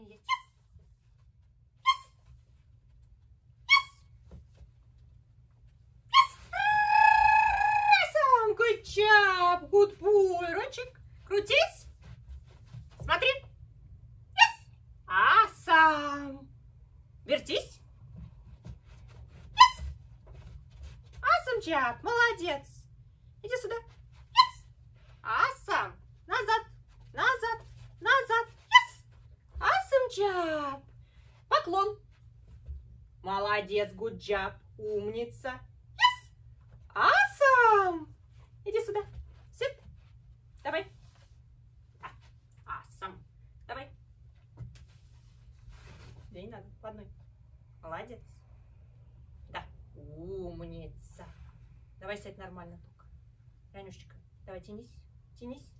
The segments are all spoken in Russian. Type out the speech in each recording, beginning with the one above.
меня есть. Job! Good boy! Рончик, крутись. Смотри. Yes! Awesome! Вертись. Yes! Awesome job! Молодец! Иди сюда. Yes! Awesome! Назад, назад, назад. Yes! Job! Поклон. Молодец, job. Умница. Yes! Awesome! Иди сюда. Sit. Давай. А, Awesome. Давай. Да не надо, по одной. Молодец. Да. Умница. Давай сядь нормально только. Ранюшечка, давай тянись. Тянись.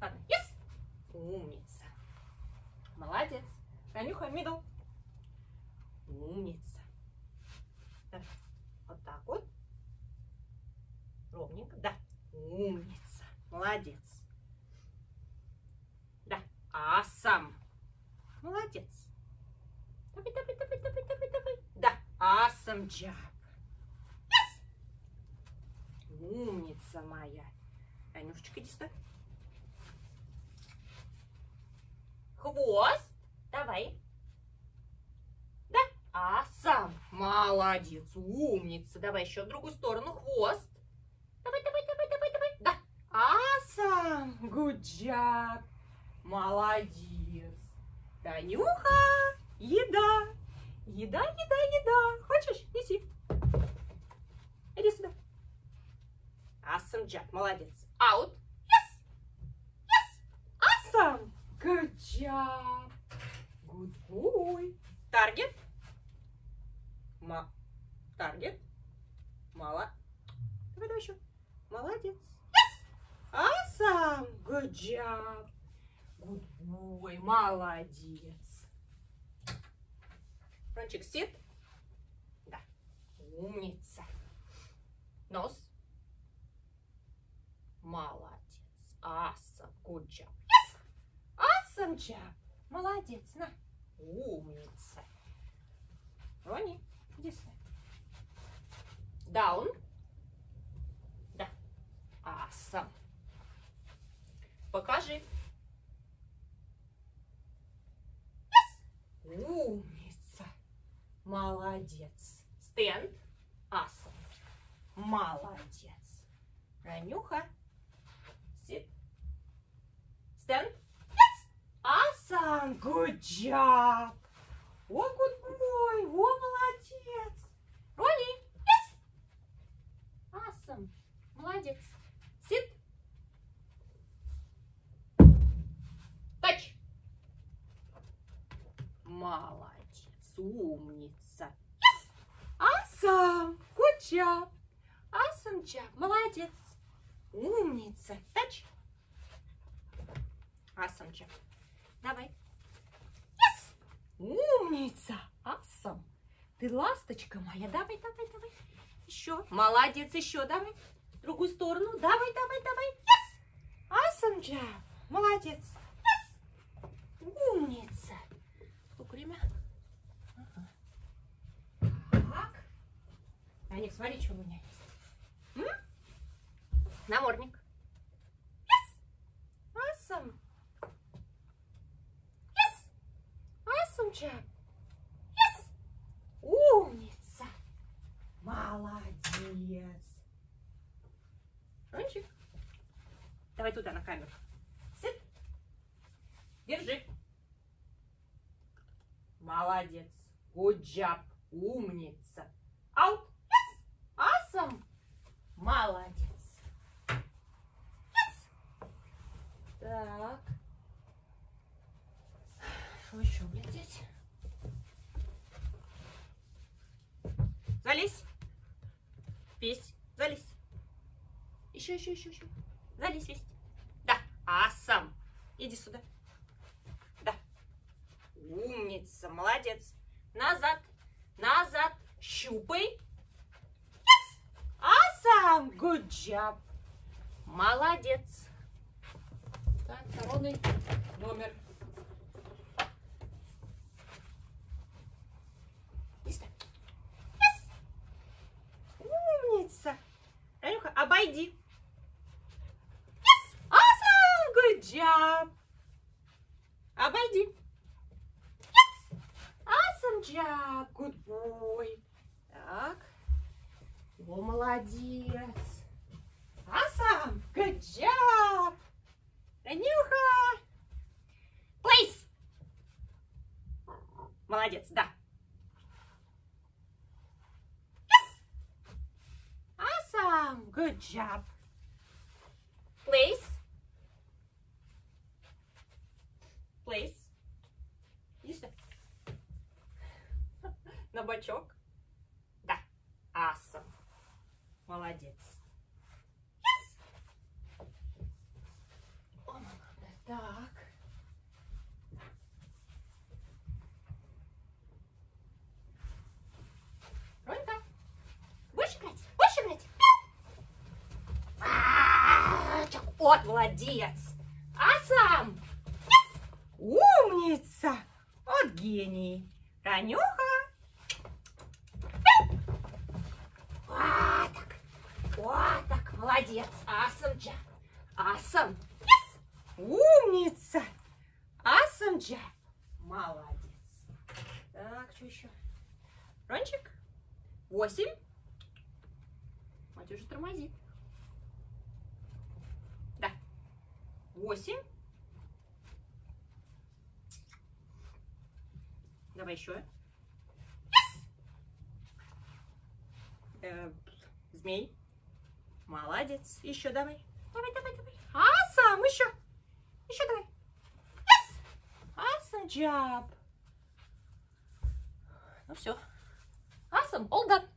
Ладно. Yes! Умница. Молодец. Ранюха, middle. Умница. Вот так вот. Ровненько. Да. Умница. Молодец. Да. А. Молодец. Давай, давай, давай, давай, давай, давай. Да. Awesome job. Yes! Умница моя. Анюшечка, иди сюда. Хвост. Давай. Да. Awesome. Молодец. Умница. Давай еще в другую сторону. Хвост. Давай, давай, давай, давай, давай. Да. Awesome. Good job. Молодец. Танюха. Еда. Еда, еда, еда. Хочешь? Неси. Иди сюда. Awesome job. Молодец. Out. Yes. Yes. Awesome. Good job. Good boy. Таргет. Ма. Таргет. Мало. Давай, давай еще. Молодец. Yes. Awesome. Good job. Good boy. Молодец. Рончик, сит. Да. Умница. Нос. Молодец. Awesome. Good job. Job. Молодец. На. Умница. Рони, иди сюда. Даун. Да. Awesome. Покажи. Yes. Умница. Молодец. Стенд. Awesome. Молодец. Ранюха. Sit. Stand. Awesome. Good job. О, good boy. О, молодец. Рони. Yes. Awesome. Молодец. Sit. Touch. Молодец. Умница. Yes. Awesome. Good job. Awesome job. Молодец. Умница. Touch. Awesome job. Давай. Yes. Умница. Awesome. Ты ласточка моя. Давай, давай, давай. Еще. Молодец. Еще давай. В другую сторону. Давай, давай, давай. Yes. Awesome job. Молодец. Yes. Умница. Сколько время? Ага. Так. Аник, смотри, что у меня есть. М? Намордник. Yes. Awesome. Yes. Job. Yes. Умница. Молодец. Рончик. Давай туда на камеру. Сыт. Держи. Молодец. Good job. Умница. Out. Yes. Awesome. Молодец. Yes. Так. Что еще, блядь, здесь? Залезь. Весь. Залезь. Еще, еще, еще, еще. Залезь весь. Да. Асам. Иди сюда. Да. Умница. Молодец. Назад. Назад. Щупай. Yes. Awesome. Good job. Молодец. Так, коронный номер Пойди. Yes! Awesome! Good job! Обойди. Yes! Awesome job! Good boy! Так. О, молодец! Awesome! Good job! Танюха! Place! Молодец, да. Good job. Place. Place. Иди сюда. На бочок. Да. Awesome. Молодец. Yes. О, Так. Вот, молодец. Асам. Yes. Умница. Вот гений. Ранюха. Вот так. Вот так. Молодец. Асам джа. Асам. Yes. Умница. Асам джа. Молодец. Так, что еще? Рончик. Восемь. Уже тормозит. 8. Давай еще. Yes! Э, змей. Молодец. Еще давай. Давай, давай, давай. Awesome. Еще. Еще давай. Yes! Awesome job. Ну все. Awesome. All done.